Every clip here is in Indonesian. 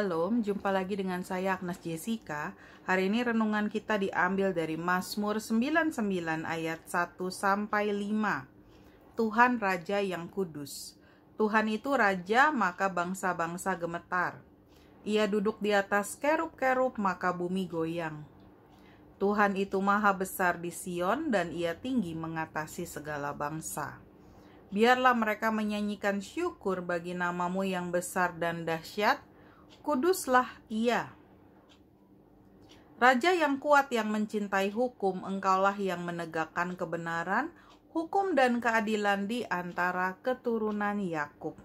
Shalom, jumpa lagi dengan saya Agnes Jessica. Hari ini renungan kita diambil dari Mazmur 99 ayat 1 sampai 5. Tuhan Raja yang kudus. Tuhan itu raja, maka bangsa-bangsa gemetar. Ia duduk di atas kerub-kerub, maka bumi goyang. Tuhan itu maha besar di Sion dan ia tinggi mengatasi segala bangsa. Biarlah mereka menyanyikan syukur bagi namamu yang besar dan dahsyat, kuduslah ia. Raja yang kuat yang mencintai hukum, engkaulah yang menegakkan kebenaran, hukum dan keadilan di antara keturunan Yakub.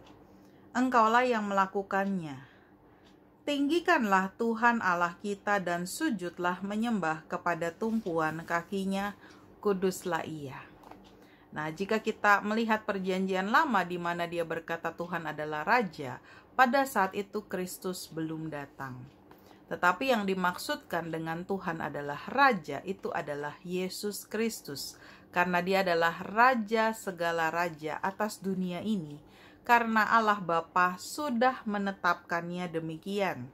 Engkaulah yang melakukannya. Tinggikanlah Tuhan Allah kita dan sujudlah menyembah kepada tumpuan kakinya, kuduslah ia. Nah, jika kita melihat perjanjian lama di mana dia berkata Tuhan adalah raja, pada saat itu Kristus belum datang. Tetapi yang dimaksudkan dengan Tuhan adalah raja itu adalah Yesus Kristus karena dia adalah raja segala raja atas dunia ini karena Allah Bapa sudah menetapkannya demikian.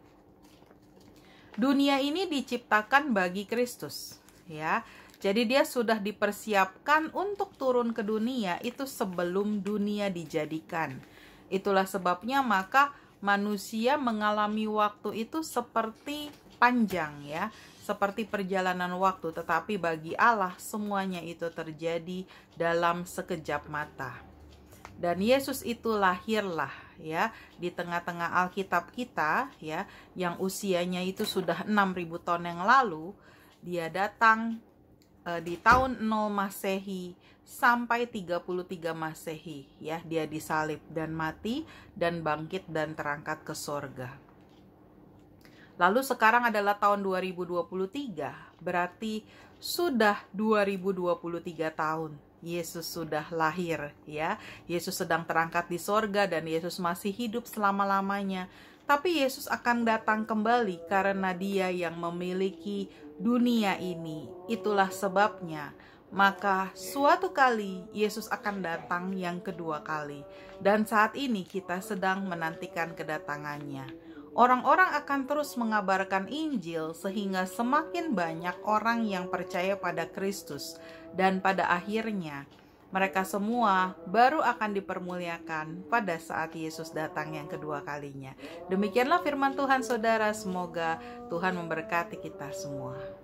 Dunia ini diciptakan bagi Kristus, ya. Jadi dia sudah dipersiapkan untuk turun ke dunia itu sebelum dunia dijadikan. Itulah sebabnya maka manusia mengalami waktu itu seperti panjang ya, seperti perjalanan waktu, tetapi bagi Allah semuanya itu terjadi dalam sekejap mata. Dan Yesus itu lahirlah ya di tengah-tengah Alkitab kita ya yang usianya itu sudah 6000 tahun yang lalu, dia datang uh, di tahun 0 Masehi sampai 33 Masehi ya dia disalib dan mati dan bangkit dan terangkat ke sorga. Lalu sekarang adalah tahun 2023 berarti sudah 2023 tahun Yesus sudah lahir ya. Yesus sedang terangkat di sorga dan Yesus masih hidup selama-lamanya. Tapi Yesus akan datang kembali karena dia yang memiliki dunia ini. Itulah sebabnya maka suatu kali Yesus akan datang yang kedua kali, dan saat ini kita sedang menantikan kedatangannya. Orang-orang akan terus mengabarkan Injil, sehingga semakin banyak orang yang percaya pada Kristus, dan pada akhirnya mereka semua baru akan dipermuliakan pada saat Yesus datang yang kedua kalinya. Demikianlah firman Tuhan, saudara. Semoga Tuhan memberkati kita semua.